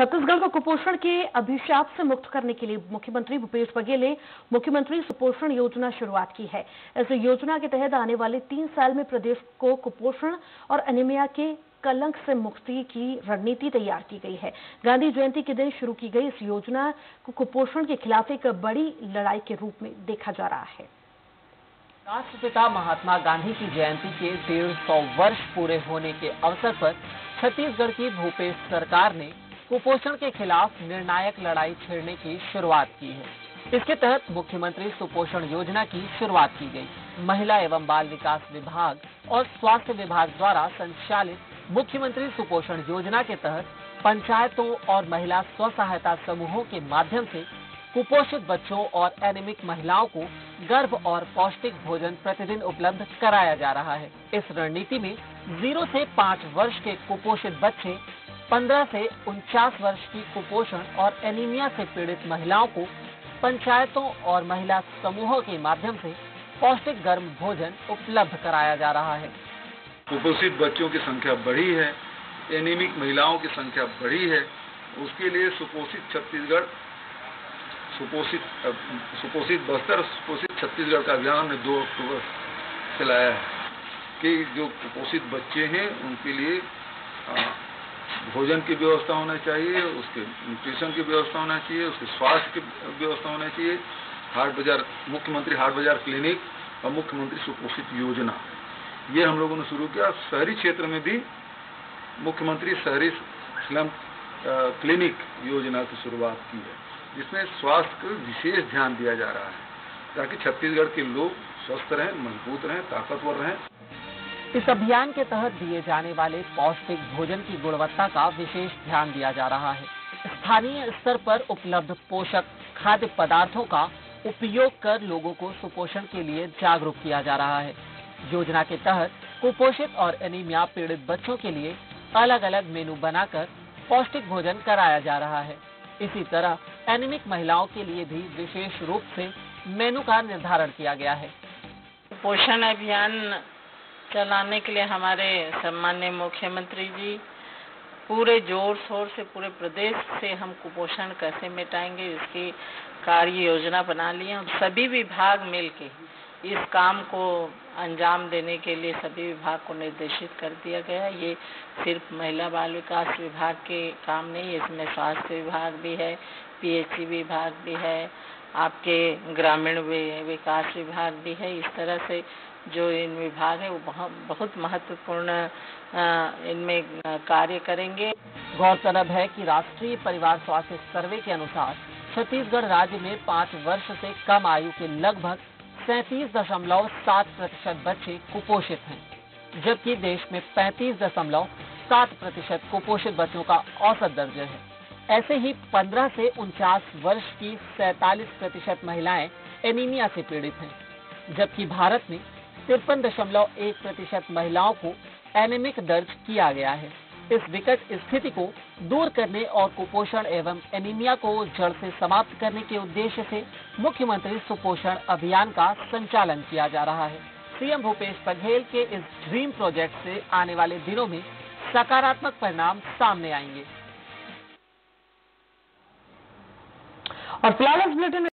छत्तीसगढ़ को कुपोषण के अभिशाप से मुक्त करने के लिए मुख्यमंत्री भूपेश बघेल ने मुख्यमंत्री सुपोषण योजना शुरुआत की है। इस योजना के तहत आने वाले तीन साल में प्रदेश को कुपोषण और अनिमिया के कलंक से मुक्ति की रणनीति तैयार की गई है। गांधी जयंती के दिन शुरू की गई इस योजना को कुपोषण के खिलाफ एक बड़ी लड़ाई के रूप में देखा जा रहा है। राष्ट्रपिता महात्मा गांधी की जयंती के डेढ़ सौ वर्ष पूरे होने के अवसर पर छत्तीसगढ़ की भूपेश सरकार ने कुपोषण के खिलाफ निर्णायक लड़ाई छेड़ने की शुरुआत की है। इसके तहत मुख्यमंत्री सुपोषण योजना की शुरुआत की गई। महिला एवं बाल विकास विभाग और स्वास्थ्य विभाग द्वारा संचालित मुख्यमंत्री सुपोषण योजना के तहत पंचायतों और महिला स्व सहायता समूहों के माध्यम से कुपोषित बच्चों और एनिमिक महिलाओं को गर्भ और पौष्टिक भोजन प्रतिदिन उपलब्ध कराया जा रहा है। इस रणनीति में ज़ीरो से पाँच वर्ष के कुपोषित बच्चे 15 से उनचास वर्ष की कुपोषण और एनीमिया से पीड़ित महिलाओं को पंचायतों और महिला समूहों के माध्यम से पौष्टिक गर्म भोजन उपलब्ध कराया जा रहा है। कुपोषित बच्चों की संख्या बढ़ी है एनीमिक महिलाओं की संख्या बढ़ी है, उसके लिए सुपोषित छत्तीसगढ़, सुपोषित सुपोषित बस्तर, सुपोषित छत्तीसगढ़ का अभियान हमने दो अक्टूबर चलाया है कि जो कुपोषित बच्चे हैं, उनके लिए भोजन की व्यवस्था होना चाहिए, उसके न्यूट्रिशन की व्यवस्था होना चाहिए, उसके स्वास्थ्य की व्यवस्था होना चाहिए। हाट बाज़ार, मुख्यमंत्री हाट बाज़ार क्लिनिक और मुख्यमंत्री सुपोषित योजना। ये हम लोगों ने शुरू किया। शहरी क्षेत्र में भी मुख्यमंत्री शहरी स्लम क्लिनिक योजना की शुरुआत की है, जिसमें स्वास्थ्य का विशेष ध्यान दिया जा रहा है, ताकि छत्तीसगढ़ के लोग स्वस्थ रहें, मज़बूत रहें, ताकतवर रहें। इस अभियान के तहत दिए जाने वाले पौष्टिक भोजन की गुणवत्ता का विशेष ध्यान दिया जा रहा है। स्थानीय स्तर पर उपलब्ध पोषक खाद्य पदार्थों का उपयोग कर लोगों को सुपोषण के लिए जागरूक किया जा रहा है। योजना के तहत कुपोषित और एनीमिया पीड़ित बच्चों के लिए अलग अलग मेनू बनाकर पौष्टिक भोजन कराया जा रहा है। इसी तरह एनिमिक महिलाओं के लिए भी विशेष रूप से मेनू का निर्धारण किया गया है। पोषण अभियान चलाने के लिए हमारे सम्मान्य मुख्यमंत्री जी, पूरे ज़ोर शोर से पूरे प्रदेश से हम कुपोषण कैसे मिटाएँगे, इसकी कार्य योजना बना ली है। सभी विभाग मिलके इस काम को अंजाम देने के लिए सभी विभाग को निर्देशित कर दिया गया ये सिर्फ़ महिला बाल विकास विभाग के काम नहीं, इसमें स्वास्थ्य विभाग भी है, पीएचसी विभाग भी है, आपके ग्रामीण विकास विभाग भी है। इस तरह से जो इन विभाग है, वो बहुत बहुत महत्वपूर्ण इनमें कार्य करेंगे। गौरतलब है कि राष्ट्रीय परिवार स्वास्थ्य सर्वे के अनुसार छत्तीसगढ़ राज्य में पाँच वर्ष से कम आयु के लगभग सैतीस दशमलव सात प्रतिशत बच्चे कुपोषित हैं, जबकि देश में पैंतीस दशमलव सात प्रतिशत कुपोषित बच्चों का औसत दर्ज है। ऐसे ही 15 से उनचास वर्ष की सैतालीस प्रतिशत महिलाएँ एनीमिया से पीड़ित हैं, जबकि भारत में तिरपन दशमलव एक प्रतिशत महिलाओं को एनेमिक दर्ज किया गया है। इस विकट स्थिति को दूर करने और कुपोषण एवं एनीमिया को जड़ से समाप्त करने के उद्देश्य से मुख्यमंत्री सुपोषण अभियान का संचालन किया जा रहा है। सीएम भूपेश बघेल के इस ड्रीम प्रोजेक्ट से आने वाले दिनों में सकारात्मक परिणाम सामने आएँगे। और फ़िलहाल इस बुलेटिन